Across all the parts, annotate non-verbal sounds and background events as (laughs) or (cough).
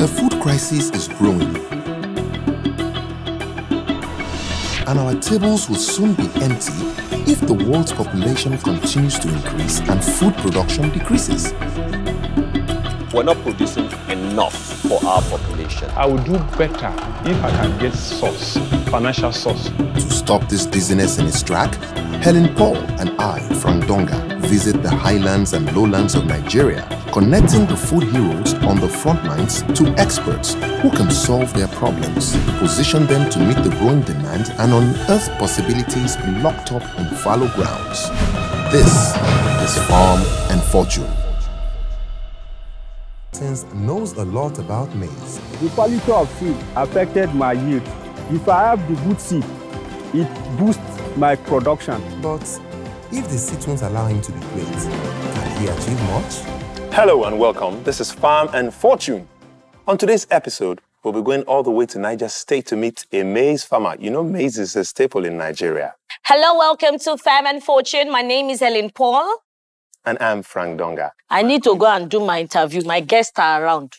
A food crisis is growing. And our tables will soon be empty if the world's population continues to increase and food production decreases. We're not producing enough for our population. I will do better if I can get source, financial source. To stop this dizziness in its track, Helen Paul and I, Frank Donga, visit the highlands and lowlands of Nigeria, connecting the food heroes on the front lines to experts who can solve their problems, position them to meet the growing demand, and unearth possibilities locked up in fallow grounds. This is Farm and Fortune. knows a lot about maize. The quality of seed affected my yield. If I have the good seed, it boosts my production. But if the seed won't allow him to be great, can he achieve much? Hello and welcome. This is Farm and Fortune. On today's episode, we'll be going all the way to Niger State to meet a maize farmer. You know, maize is a staple in Nigeria. Hello, welcome to Farm and Fortune. My name is Helen Paul. And I'm Frank Donga. I need to go and do my interview. My guests are around.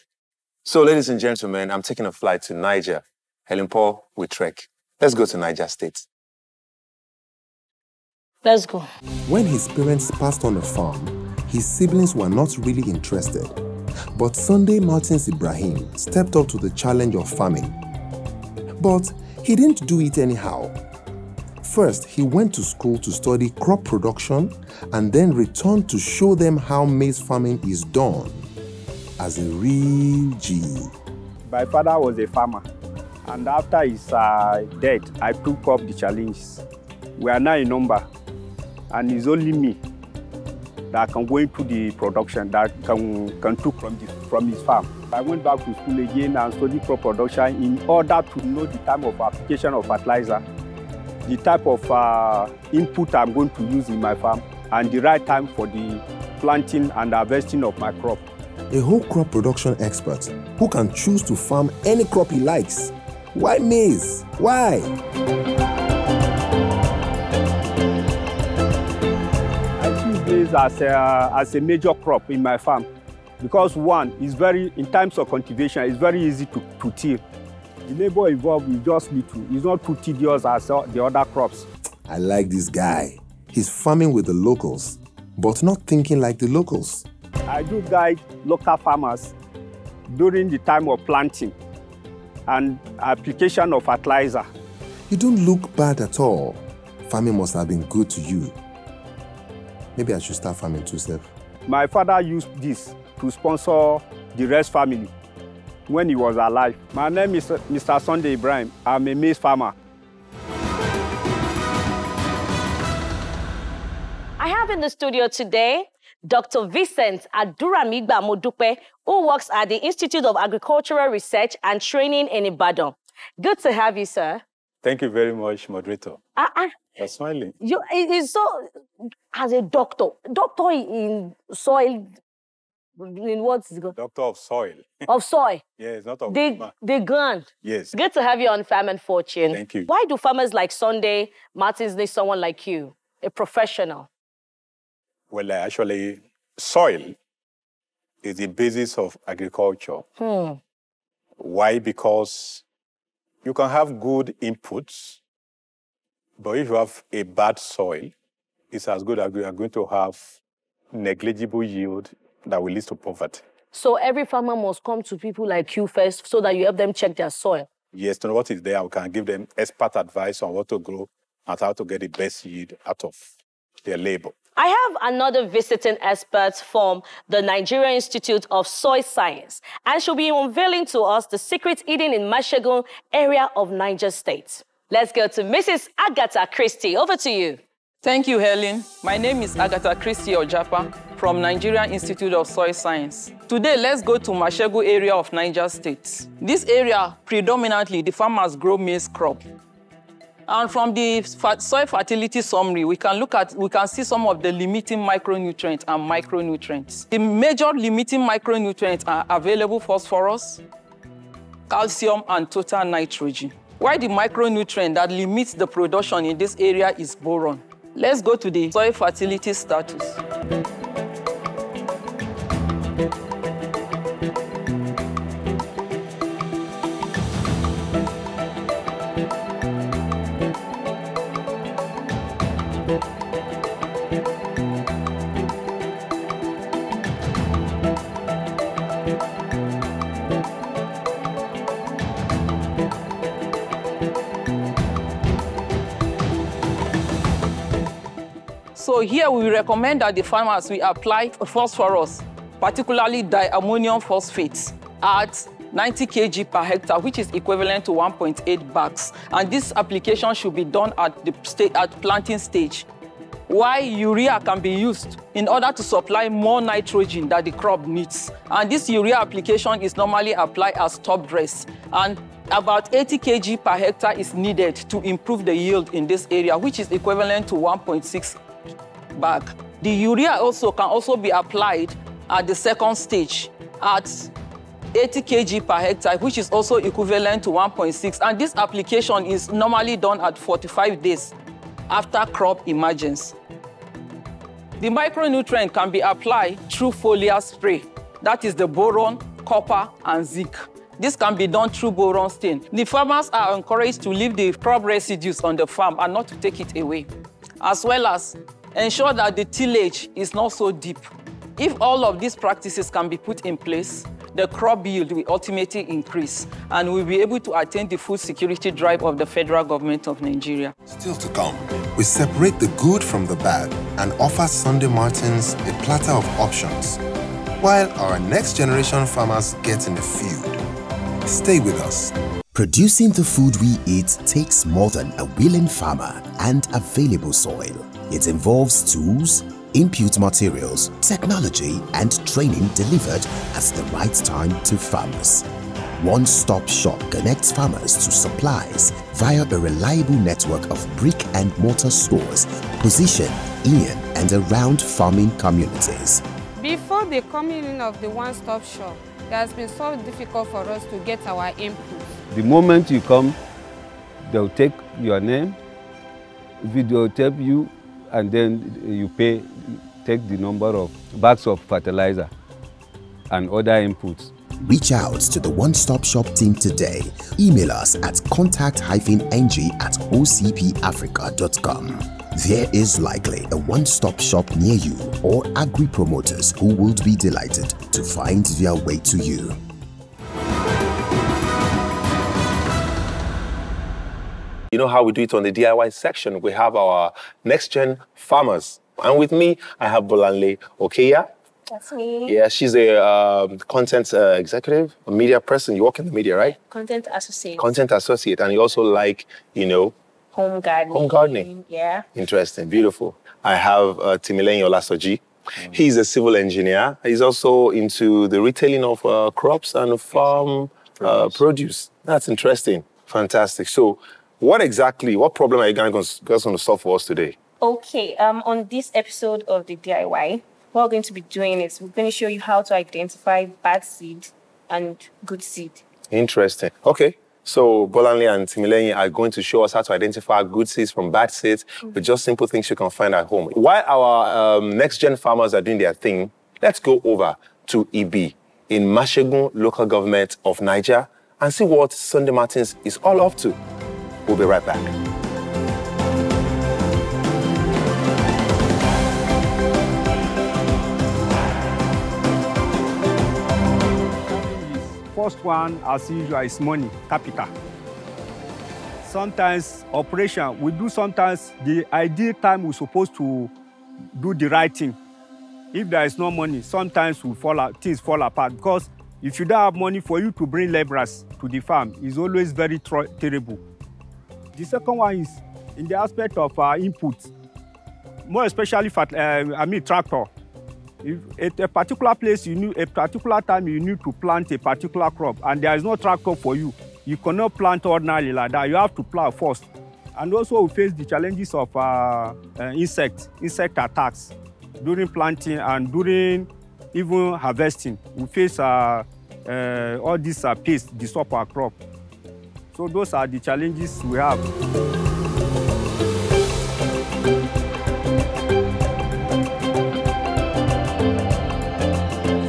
So, ladies and gentlemen, I'm taking a flight to Niger. Helen Paul with Trek. Let's go to Niger State. Let's go. When his parents passed on a farm, his siblings were not really interested. But Sunday Martins Ibrahim stepped up to the challenge of farming. But he didn't do it anyhow. First, he went to school to study crop production and then returned to show them how maize farming is done as a real G. My father was a farmer, and after his uh, death, I took up the challenge. We are now in number, and it's only me that can go into the production that can, can took from, the, from his farm. I went back to school again and studied crop production in order to know the time of application of fertilizer the type of uh, input I'm going to use in my farm and the right time for the planting and harvesting of my crop. A whole crop production expert who can choose to farm any crop he likes. Why maize? Why? Maize as a, as a major crop in my farm because one is very, in terms of cultivation, it's very easy to, to till. The labor involved is just little. It's not too tedious as the other crops. I like this guy. He's farming with the locals, but not thinking like the locals. I do guide local farmers during the time of planting and application of fertilizer. You don't look bad at all. Farming must have been good to you. Maybe I should start farming too, Seth. My father used this to sponsor the rest family when he was alive. My name is Mr. Sunday Ibrahim. I'm a maize farmer. I have in the studio today Dr. Vincent Aduramigba Modupe, who works at the Institute of Agricultural Research and Training in Ibadan. Good to have you, sir. Thank you very much, moderator. Uh-uh. You're smiling. You, it's so, as a doctor, doctor in soil in what is it called? Doctor of soil. (laughs) of soil. yes, not of the, the ground. Yes. Good to have you on Farm and Fortune. Thank you. Why do farmers like Sunday Martins need someone like you, a professional? Well, actually, soil is the basis of agriculture. Hmm. Why? Because you can have good inputs, but if you have a bad soil, it's as good as you are going to have negligible yield that will lead to poverty. So every farmer must come to people like you first so that you help them check their soil? Yes, to know what is there, we can give them expert advice on what to grow and how to get the best yield out of their labor. I have another visiting expert from the Nigeria Institute of Soil Science, and she'll be unveiling to us the secret hidden in Mashegu area of Niger State. Let's go to Mrs. Agatha Christie. Over to you. Thank you, Helen. My name is Agatha Christie Ojapa from Nigeria Institute of Soil Science. Today, let's go to Mashegu area of Niger State. This area, predominantly, the farmers grow maize crop. And from the soil fertility summary, we can look at, we can see some of the limiting macronutrients and micronutrients. The major limiting macronutrients are available phosphorus, calcium, and total nitrogen. Why the micronutrient that limits the production in this area is boron. Let's go to the soil fertility status. Here we recommend that the farmers will apply phosphorus, particularly diammonium phosphate, at 90 kg per hectare, which is equivalent to 1.8 bags. And this application should be done at the sta- at planting stage. While urea can be used in order to supply more nitrogen that the crop needs. And this urea application is normally applied as top dress. And about 80 kg per hectare is needed to improve the yield in this area, which is equivalent to 1.6 The urea also can also be applied at the second stage at 80 kg per hectare, which is also equivalent to 1.6. And this application is normally done at 45 days after crop emergence. The micronutrient can be applied through foliar spray. That is the boron, copper, and zinc. This can be done through boron stain. The farmers are encouraged to leave the crop residues on the farm and not to take it away, as well as ensure that the tillage is not so deep. If all of these practices can be put in place, the crop yield will ultimately increase and we'll be able to attain the food security drive of the federal government of Nigeria. Still to come, we separate the good from the bad and offer Sunday Martins a platter of options, while our next generation farmers get in the field. Stay with us. Producing the food we eat takes more than a willing farmer and available soil. It involves tools, input materials, technology, and training delivered at the right time to farmers. One Stop Shop connects farmers to supplies via a reliable network of brick and mortar stores positioned in and around farming communities. Before the coming in of the one-stop shop, it has been so difficult for us to get our input. The moment you come, they'll take your name, videotape you, and then you pay, take the number of bags of fertilizer and other inputs. Reach out to the One Stop Shop team today. Email us at contact-ng at ocpafrica.com. There is likely a one-stop shop near you or agri-promoters who would be delighted to find their way to you. You know how we do it on the DIY section. We have our next gen farmers. And with me, I have Bolanle Okeya. That's me. Yeah, she's a um, content uh, executive, a media person. You work in the media, right? Content associate. Content associate. And you also like, you know, Home gardening. Home gardening. Yeah. Interesting, beautiful. I have uh, Timileyin Olasoji. He's a civil engineer. He's also into the retailing of uh, crops and farm uh, produce. That's interesting. Fantastic. So, what exactly, what problem are you going to, going to solve for us today? Okay. Um, on this episode of the DIY, what we're going to be doing is we're going to show you how to identify bad seed and good seed. Interesting. Okay. So Bolanle and Timileyin are going to show us how to identify good seeds from bad seeds with just simple things you can find at home. While our um, next gen farmers are doing their thing, let's go over to EB in Mashegu local government of Niger and see what Sunday Martins is all up to. We'll be right back. First one, as usual, is money, capital. Sometimes operation, we do sometimes the ideal time we're supposed to do the right thing. If there is no money, sometimes we fall out, things fall apart because if you don't have money for you to bring laborers to the farm, it's always very terrible. The second one is in the aspect of uh, input, more especially for, uh, I mean tractor. If at a particular place you need a particular time you need to plant a particular crop and there is no tractor for you, you cannot plant ordinarily like that. You have to plow first. And also we face the challenges of uh, uh, insect, insect attacks during planting and during even harvesting. We face uh, uh, all these uh, pests disturb our crop. So those are the challenges we have.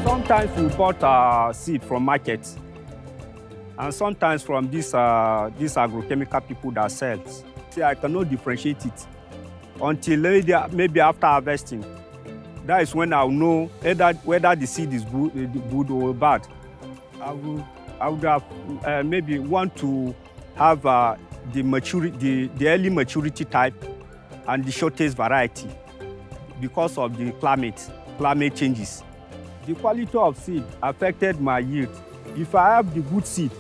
Sometimes we bought uh, seed from market, and sometimes from this uh, these agrochemical people that sells. See, I cannot differentiate it. until maybe, maybe after harvesting. That is when I'll know either, whether the seed is good, good or bad. I would, I would have uh, maybe want to have uh, the, the, the early maturity type and the shortest variety because of the climate, climate changes. The quality of seed affected my yield. If I have the good seed,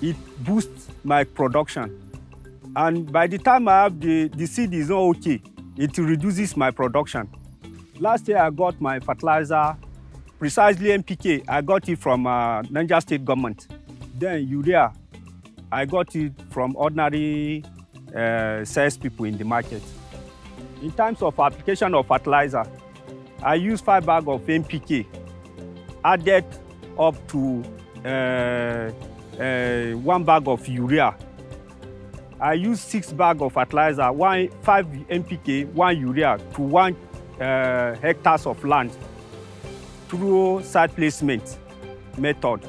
it boosts my production. And by the time I have the, the seed is not okay, it reduces my production. Last year I got my fertilizer, precisely NPK, I got it from uh, Niger State government. Then urea, I got it from ordinary uh, sales people in the market. In terms of application of fertilizer, I use five bag of NPK, added up to uh, uh, one bag of urea. I use six bag of fertilizer, one, five NPK, one urea to one uh, hectares of land through site placement method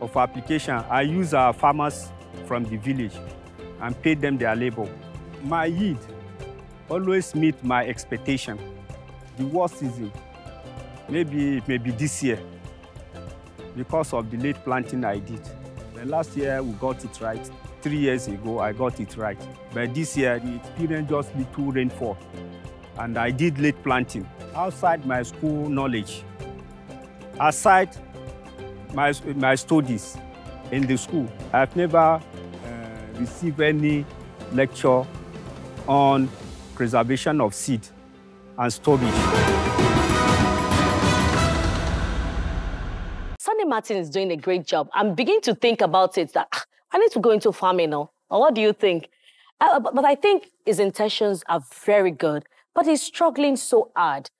of application. I use uh, farmers from the village and paid them their labor. My yield always meet my expectation. The worst season, maybe it may be this year because of the late planting I did. The last year we got it right. Three years ago I got it right. But this year the experience just little rainfall and I did late planting. Outside my school knowledge, aside my, my studies in the school, I've never uh, received any lecture on preservation of seed and storage. Sunday Martin is doing a great job. I'm beginning to think about it that "Ah, I need to go into farming now. What do you think? Uh, but, but I think his intentions are very good, but he's struggling so hard.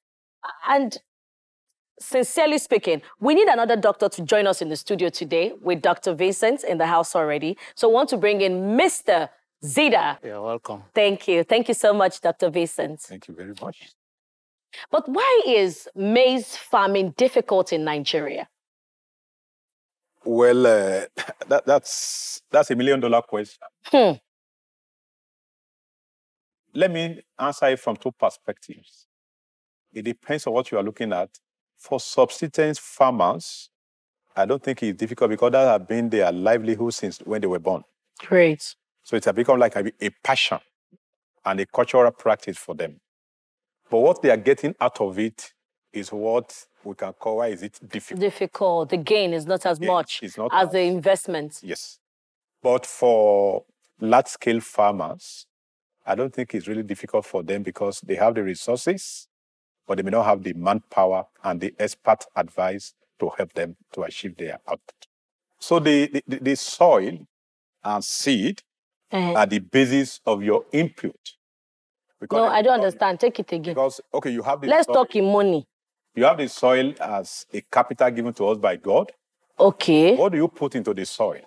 And sincerely speaking, we need another doctor to join us in the studio today with Dr. Vincent in the house already. So I want to bring in Mr. Zida. You're welcome. Thank you. Thank you so much, Dr. Vincent. Thank you very much. But why is maize farming difficult in Nigeria? Well, uh, (laughs) that, that's that's a million dollar question. Hmm. Let me answer it from two perspectives. It depends on what you are looking at. For subsistence farmers, I don't think it's difficult because that has been their livelihood since when they were born. Great. So it has become like a, a passion and a cultural practice for them. But what they are getting out of it is what we can call why is it difficult. Difficult. The gain is not as much it's not as as- the investment. Yes. But for large scale farmers, I don't think it's really difficult for them because they have the resources, but they may not have the manpower and the expert advice to help them to achieve their output. So the, the, the soil and seed Eh. are the basis of your input. No, I don't understand. Take it again. Because, okay, you have the Let's soil, talk in money. you have the soil as a capital given to us by God. Okay. What do you put into the soil?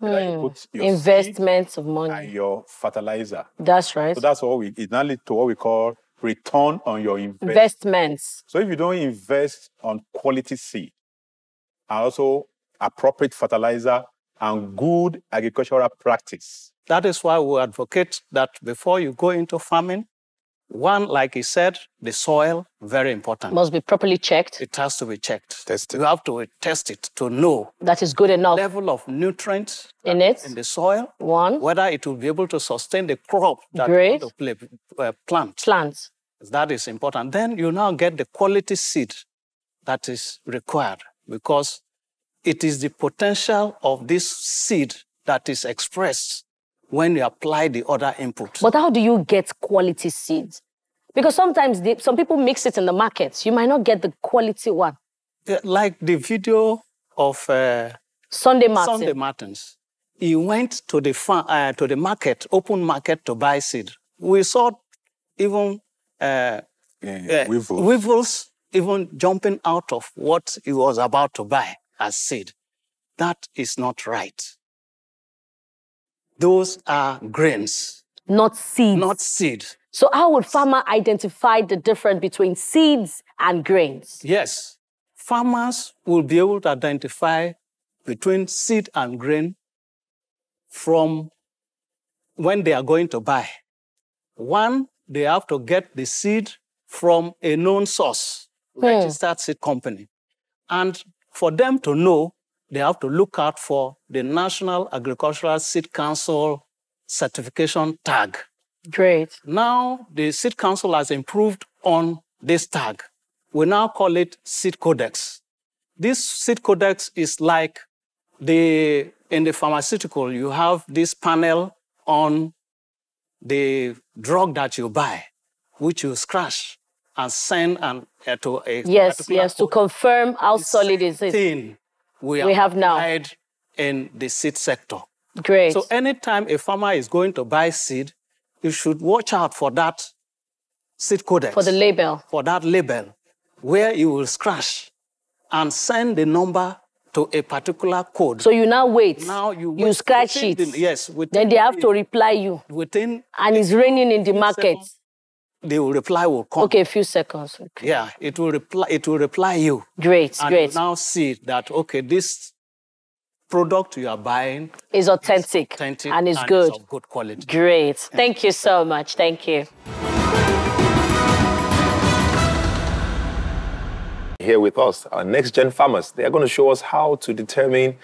Hmm. Investments of money. and your fertilizer. That's right. So that's what we it now leads to what we call return on your investment. Investments. So if you don't invest on quality seed and also appropriate fertilizer and good agricultural practice, That is why we advocate that before you go into farming, one, like he said, the soil, very important. Must be properly checked. It has to be checked. Tested. You have to test it to know That is good enough. level of nutrients In it. in the soil, One. whether it will be able to sustain the crop that Great. you want to uh, plant. Plants. That is important. Then you now get the quality seed that is required because it is the potential of this seed that is expressed when you apply the other inputs. But how do you get quality seeds? Because sometimes the, some people mix it in the markets. You might not get the quality one. Like the video of uh, Sunday Martin. Sunday Martins. He went to the farm, uh, to the market, open market to buy seed. We saw even uh, uh, weevils. weevils even jumping out of what he was about to buy as seed. That is not right. Those are grains, Not seeds. not seed. So how would farmer identify the difference between seeds and grains? Yes, farmers will be able to identify between seed and grain from when they are going to buy. One, they have to get the seed from a known source, Hmm. registered seed company. And for them to know, they have to look out for the National Agricultural Seed Council certification tag. Great. Now, the Seed Council has improved on this tag. We now call it Seed Codex. This Seed Codex is like the in the pharmaceutical, you have this panel on the drug that you buy, which you scratch and send and uh, to a Yes, yes, to confirm how solid is it. We, We have now. in the seed sector. Great. So anytime a farmer is going to buy seed, you should watch out for that seed codex. For the label. For that label, where you will scratch and send the number to a particular code. So you now wait. Now you You scratch it. the- yes, Then they have to reply you. Within And it's raining in the market. The reply will come. Okay, a few seconds. Okay. Yeah, it will reply. It will reply you. Great, and great. You now see that okay, this product you are buying Is authentic, authentic and it's and good. It's of good quality. Great. Thank you so much. Thank you. Here with us, our next gen farmers. They are going to show us how to determine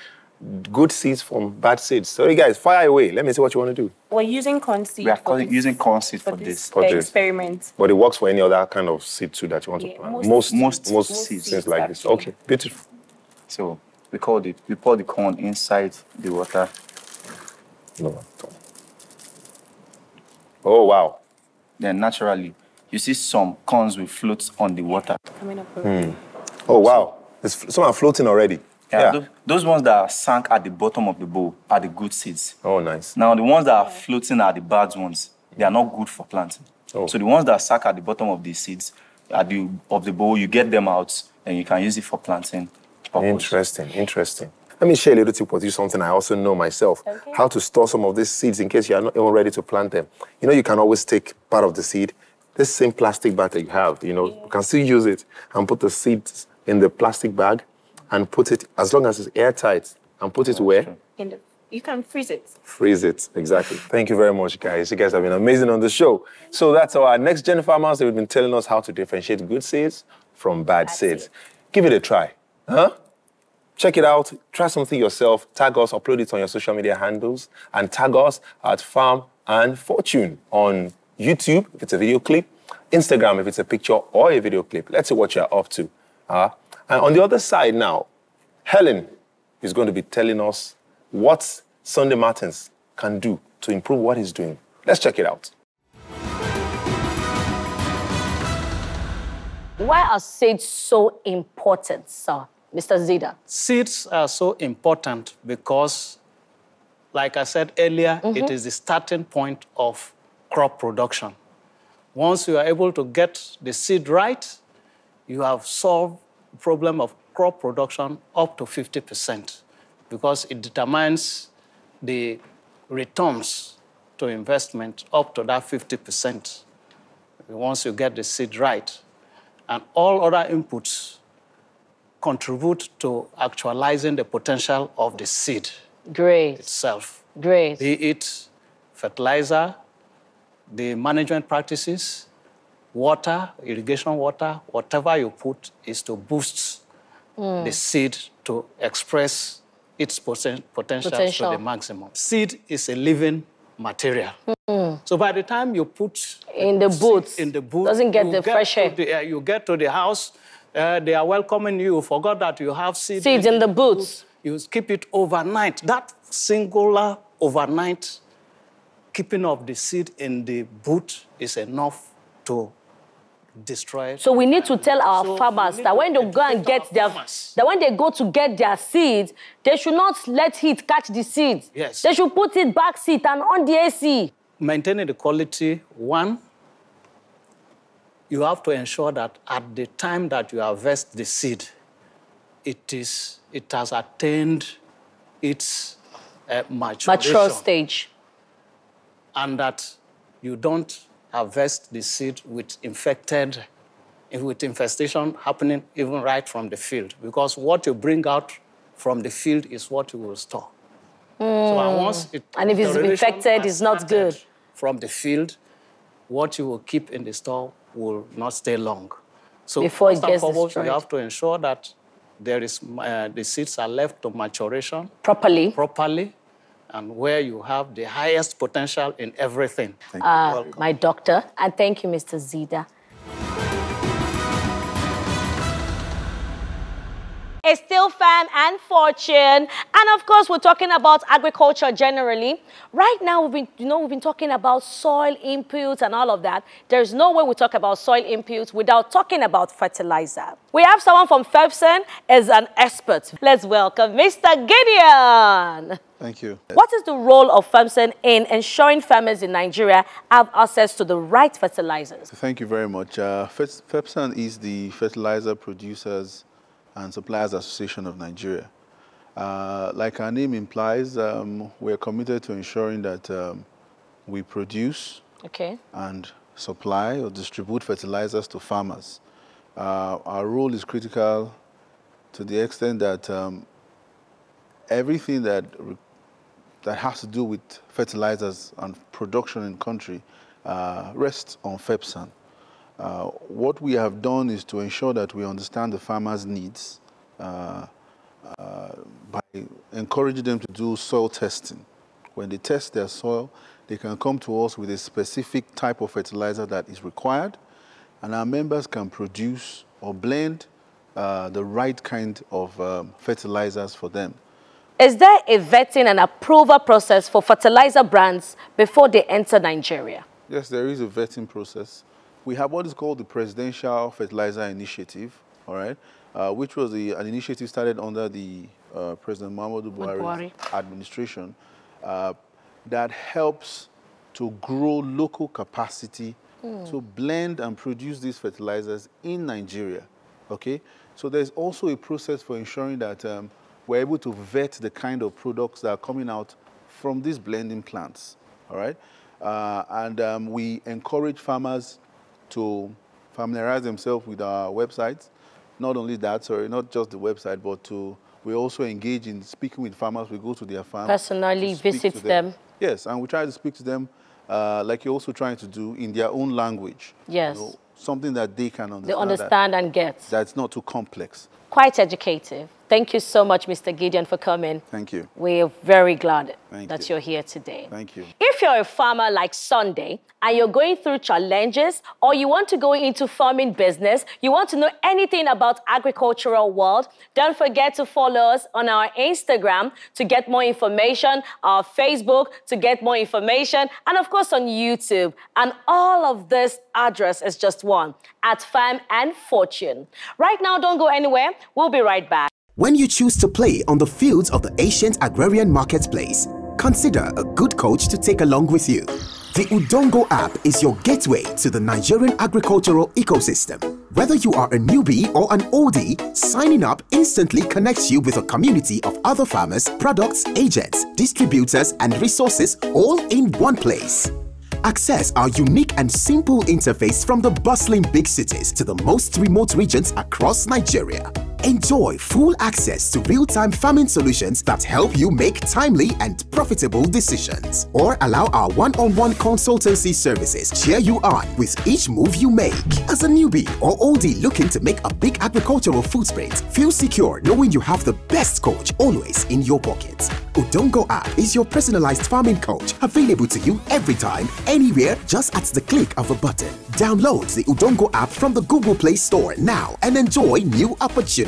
good seeds from bad seeds. So, you guys, fire away. Let me see what you want to do. We're using corn seed. We are for calling, this- using corn seed for, for this. this For this. experiment. But it works for any other kind of seed too that you want to plant. most- most most- most most seeds, seeds, like this. Okay, beautiful. So we call it we pour the corn inside the water. No. Oh wow. Then naturally, you see some corns will float on the water. Coming up. Hmm. Oh wow. There's some are floating already. Yeah, Yeah. tho- those ones that are sank at the bottom of the bowl are the good seeds. Oh nice. Now the ones that are floating are the bad ones. They are not good for planting. Oh. So the ones that are sank at the bottom of the seeds, at the of the bowl, you get them out and you can use it for planting. purpose. Interesting, interesting. Let me share a little tip with you, something I also know myself. Okay. How to store some of these seeds in case you are not even ready to plant them. You know, you can always take part of the seed, this same plastic bag that you have, you know, you can still use it and put the seeds in the plastic bag and put it, as long as it's airtight, and put it where? In the, you can freeze it. Freeze it, exactly. Thank you very much, guys. You guys have been amazing on the show. So that's our next gen farmers. They've been telling us how to differentiate good seeds from bad seeds. Give it a try, huh? Check it out. Try something yourself. Tag us, upload it on your social media handles, and tag us at Farm and Fortune on YouTube if it's a video clip, Instagram if it's a picture or a video clip. Let's see what you're up to. Uh, and on the other side now, Helen is going to be telling us what Sunday Martins can do to improve what he's doing. Let's check it out. Why are seeds so important, sir? Mr. Zida? Seeds are so important because, like I said earlier, it mm-hmm. is the starting point of crop production. Once you are able to get the seed right, you have solved the problem of crop production up to 50% because it determines the returns to investment up to that 50% once you get the seed right. And all other inputs contribute to actualizing the potential of the seed Great. itself. Great. Be it fertilizer, the management practices, water, irrigation water, whatever you put is to boost Mm. the seed to express its poten- potential, Potential. to the maximum. Seed is a living material. Mm. So by the time you put In the boots. in the boot, Doesn't get you the fresh air. the- uh, you get to the house, uh, they are welcoming you. Forgot that you have seed Seeds in the boots. You keep it overnight. That singular overnight keeping of the seed in the boot is enough to destroy it. So we need to tell our So farmers that when they go and get their farmers. that when they go to get their seeds, they should not let heat catch the seeds. Yes. They should put it back seat and on the AC. maintaining the quality, one, you have to ensure that at the time that you harvest the seed, it is it has attained its uh, maturation, Mature stage. and that you don't harvest the seed with infected, with infestation happening even right from the field, because what you bring out from the field is what you will store. So Mm. and once it, And if it's infected, it's not good. From the field, what you will keep in the store will not stay long. So Before it first and foremost, destroyed. you have to ensure that there is uh, the seeds are left to maturation properly. properly, and where you have the highest potential in everything. Uh, my doctor. And thank you, Mr. Zida. Still fam and fortune. And of course, we're talking about agriculture generally. Right now, we've been, you know, we've been talking about soil inputs and all of that. There's no way we talk about soil inputs without talking about fertilizer. We have someone from FEPSAN as an expert. Let's welcome Mr. Gideon. Thank you. What is the role of FEPSAN in ensuring farmers in Nigeria have access to the right fertilizers? Thank you very much. Uh, is the Fertilizer Producers and Suppliers Association of Nigeria. Uh, like our name implies, um, we're committed to ensuring that um, we produce Okay. and supply or distribute fertilizers to farmers. Uh, our role is critical to the extent that um, everything that re- that has to do with fertilizers and production in country uh, rests on FEPSAN. Uh, what we have done is to ensure that we understand the farmers' needs uh, uh, by encouraging them to do soil testing. When they test their soil, they can come to us with a specific type of fertilizer that is required, and our members can produce or blend uh, the right kind of um, fertilizers for them. Is there a vetting and approval process for fertilizer brands before they enter Nigeria? Yes, there is a vetting process. We have what is called the Presidential Fertilizer Initiative, all right, uh, which was the, an initiative started under the uh, President Muhammadu Buhari's administration uh, that helps to grow local capacity Hmm. to blend and produce these fertilizers in Nigeria. Okay, so there's also a process for ensuring that um, we're able to vet the kind of products that are coming out from these blending plants. All right, uh, and um, we encourage farmers to familiarize themselves with our websites. Not only that, sorry, not just the website, but to we also engage in speaking with farmers. We go to their farms. Personally visit to them. Yes, and we try to speak to them uh, like you're also trying to do in their own language. Yes. something that they can understand. They that- understand and get. That's not too complex. Quite educative. Thank you so much, Mr. Gideon, for coming. Thank you. We're very glad Thank that you. are here today. Thank you. If you're a farmer like Sunday and you're going through challenges or you want to go into farming business, you want to know anything about agricultural world, don't forget to follow us on our Instagram to get more information, our Facebook to get more information, and of course on YouTube. And all of this address is just one at Farm and Fortune. Right now, don't go anywhere. We'll be right back. When you choose to play on the fields of the ancient agrarian marketplace, consider a good coach to take along with you. The Udongo app is your gateway to the Nigerian agricultural ecosystem. Whether you are a newbie or an oldie, signing up instantly connects you with a community of other farmers, products, agents, distributors, and resources all in one place. Access our unique and simple interface from the bustling big cities to the most remote regions across Nigeria. Enjoy full access to real-time farming solutions that help you make timely and profitable decisions. Or allow our one-on-one consultancy services cheer you on with each move you make. As a newbie or oldie looking to make a big agricultural footprint, feel secure knowing you have the best coach always in your pocket. Udongo app is your personalized farming coach available to you every time, anywhere, just at the click of a button. Download the Udongo app from the Google Play Store now and enjoy new opportunities.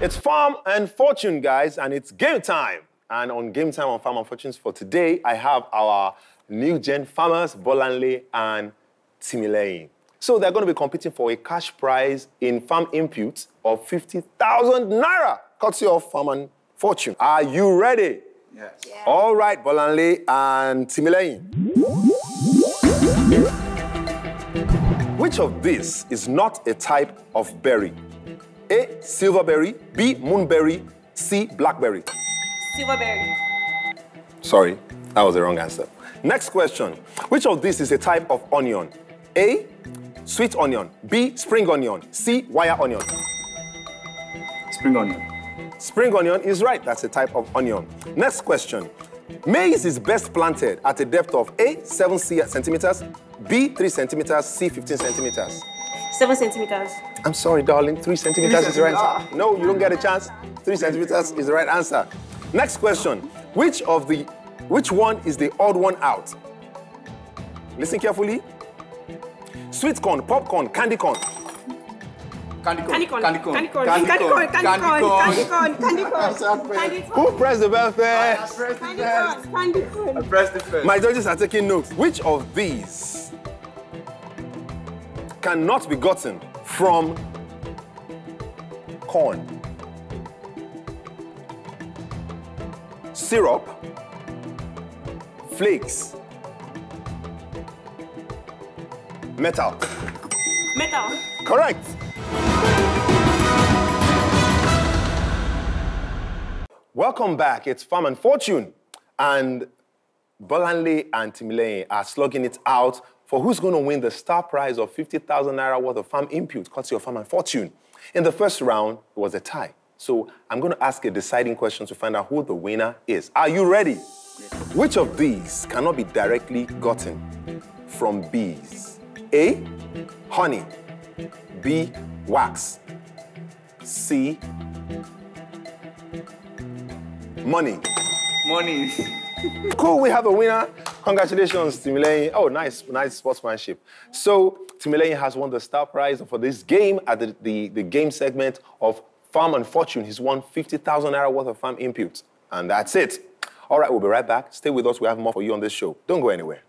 It's Farm and Fortune, guys, and it's game time. And on Game Time on Farm and Fortunes for today, I have our new gen farmers, Bolanle and Timileyin. So they're going to be competing for a cash prize in farm inputs of 50,000 naira, courtesy of Farm and Fortune. Are you ready? Yes. All right, Bolanle and Timileyin. Which of these is not a type of berry? A. Silverberry. B. Moonberry. C. Blackberry. Silverberry. Sorry, that was the wrong answer. Next question. Which of these is a type of onion? A. Sweet onion. B. Spring onion. C. Wire onion. Spring onion. Spring onion is right. That's a type of onion. Next question. Maize is best planted at a depth of A, 7 centimeters, B, 3 centimeters. C, 15 centimeters. 7 centimeters. I'm sorry, darling. 3 centimeters three is the right answer. No, you don't get a chance. 3 centimeters is the right answer. Next question. Which of the, which one is the odd one out? Listen carefully. Sweet corn, popcorn, candy corn. Candy corn. Candy corn. Candy corn. Candy corn. Candy corn. Candy corn. Candy corn. Who pressed the bell first? Candy corn. Candy corn. I pressed the first. My judges are taking notes. Which of these cannot be gotten from corn? Syrup, flakes, metal. Metal. Correct. Welcome back. It's Farm and Fortune. And Bolanle and Timileyin are slugging it out for who's going to win the star prize of 50,000 naira worth of farm input, courtesy of Farm and Fortune. In the first round, it was a tie. So I'm going to ask a deciding question to find out who the winner is. Are you ready? Which of these cannot be directly gotten from bees? A. Honey. B. Wax. C. Money. Money. (laughs) Cool, we have a winner. Congratulations, Timileyin. Oh, nice, nice sportsmanship. So, Timileyin has won the star prize for this game at the, the, the game segment of Farm and Fortune. He's won 50,000 naira worth of farm inputs. And that's it. All right, we'll be right back. Stay with us. We have more for you on this show. Don't go anywhere.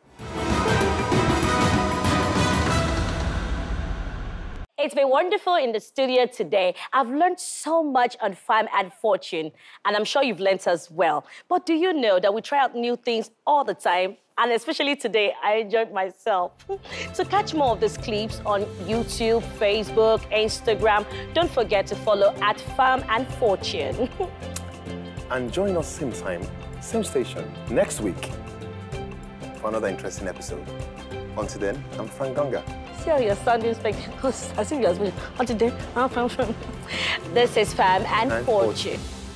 It's been wonderful in the studio today. I've learned so much on farm and fortune, and I'm sure you've learned as well. But do you know that we try out new things all the time? And especially today, I enjoyed myself. (laughs) to catch more of these clips on YouTube, Facebook, Instagram, don't forget to follow at Farm and Fortune. (laughs) And join us same time, same station, next week for another interesting episode. Until then, I'm Frank Donga. See how you're standing you As if you're as from. (laughs) This is Fam and, and fortune. fortune.